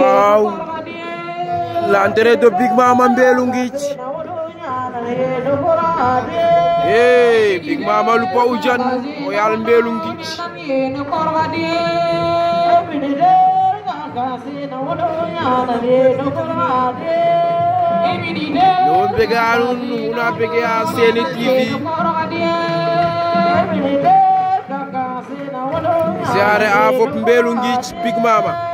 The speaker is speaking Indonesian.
waaw l'entrée de Big Mama Mbelou Ngidj eh Big Mama Lupa Ujan Royal Mbelou Ngidj no bege anun una bege a Sene TV siare a fop Mbelou Ngidj Big Mama